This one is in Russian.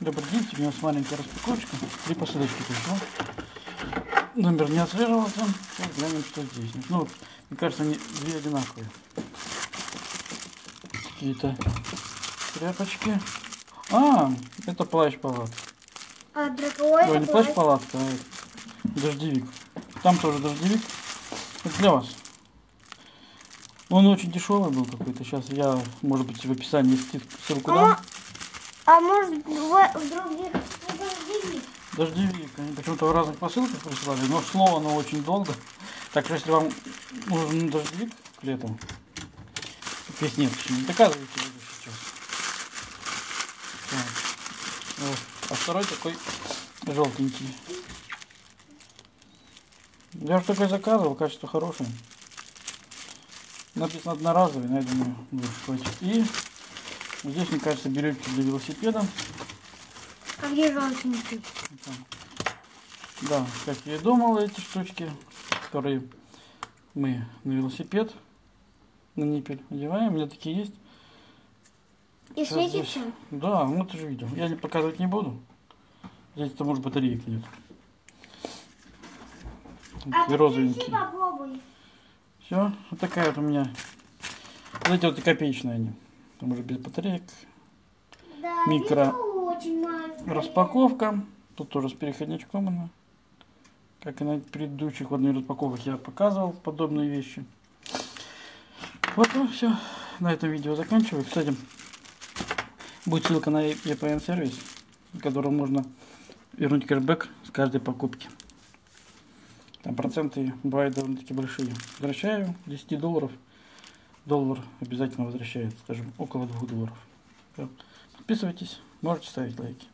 Добрый день, у нас маленькая распаковочка. Три посылочки пришло. Номер не отслеживался. Сейчас глянем, что здесь. Ну, мне кажется, они две одинаковые. Какие-то тряпочки. А, это плащ-палатка. А другой Ой, не плащ-палатка, а дождевик. Там тоже дождевик. Это для вас. Он очень дешевый был какой-то. Сейчас я, может быть, в описании ссылку дам. А, может в, в других подожди. Дождевик. Они почему-то в разных посылках присылали, но шло оно очень долго. Так что если вам нужен дождевик к лету, весне, точнее, не доказывайте его сейчас. Вот. А второй такой желтенький. Я уже такой заказывал, качество хорошее. Написано одноразовый, думаю, будет хватит. И здесь, мне кажется, бирюльки для велосипеда. А где желтенький? Да, как я и думал, эти штучки, которые мы на велосипед, на ниппель одеваем, у меня такие есть. И Сейчас светится? здесь- Да, ну ты же видел. Я не показывать не буду. Здесь-то может батареек нет. А И попробуй. Все, вот такая вот у меня. Вот эти вот и копеечные они. Уже без батареек. Да, Микро. Распаковка. Тут тоже с переходничком она. Как и на предыдущих в одной распаковках я показывал подобные вещи. Вот, ну все. На этом видео заканчиваю. Кстати, будет ссылка на EPN сервис, котором можно вернуть кэшбэк с каждой покупки. Там проценты бывают довольно-таки большие. Возвращаю 10 долларов. Доллар обязательно возвращается, даже около 2 долларов. Подписывайтесь, можете ставить лайки.